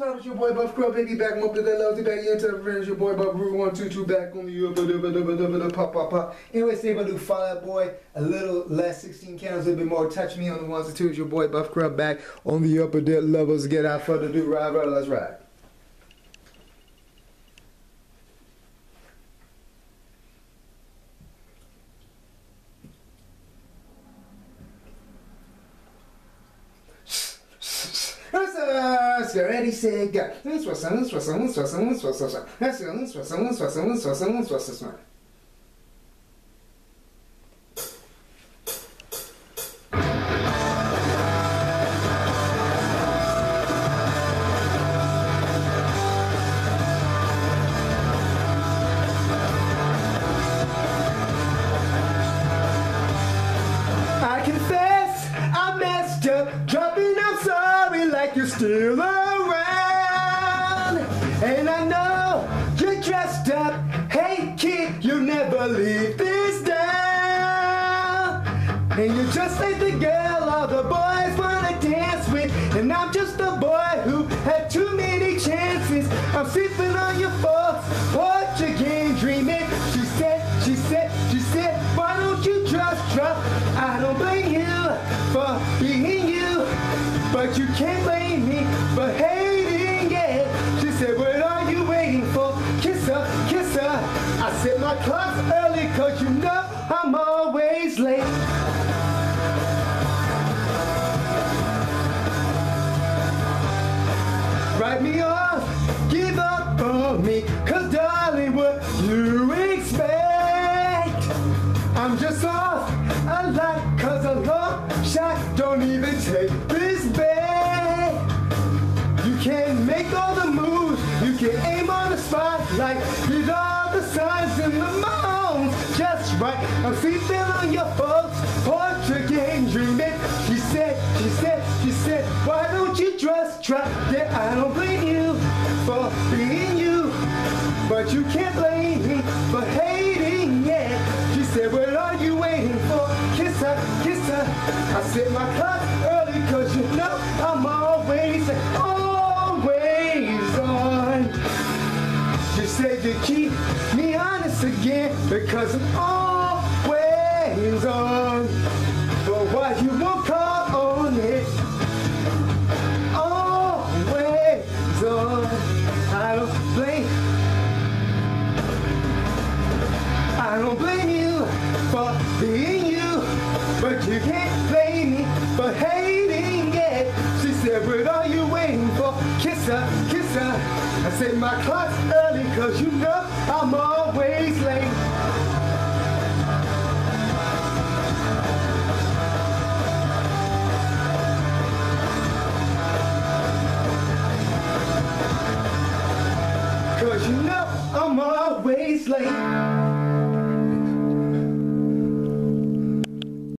time? It's your boy Buff Crub, baby back, up to that lousy back into the friends. Your boy Buff Root 122 back on the up, pop, pop, pop. Anyway, say about to Fall Out Boy a little less 16 candles, a little bit more. Touch me on the ones and twos. Your boy Buff Crub back on the upper dead levels. Get out further ado, ride, ride, let's ride. Ready, set, go. This was some, this was this was this was. This was this was this was this was this was confess I messed up, dropping still around. And I know you're dressed up, hey kid, you never leave this down. And you're just like the girl all the boys wanna dance with. And I'm just a boy who had too many chances. I'm sleeping on your porch again, dreaming. She said, she said, she said, why don't you just drop? I don't blame you for being you, but you can't blame me I set my clocks early cause you know I'm always late. Write me off, give up on me, cause darling, what you expect? I'm just off a lot, cause a long shot don't even take this bet. You can make all the moves, you can aim on the spotlight, hit all the right. I'm sleeping on your folks, porch again, dreaming. She said, she said, she said, why don't you just try? Yeah, I don't blame you for being you, but you can't blame me for hating it. She said, what are you waiting for? Kiss her, kiss her. I set my clock early cause you know I'm always, always on. You said you keep me honest again because I'm always on. But why you won't call on it? Always on. I don't blame. I don't blame you for being you, but you can't blame me for hating it. She said, what are you waiting for? Kiss her, kiss her. I said, my clock's early cause you know I'm always you know I'm always late.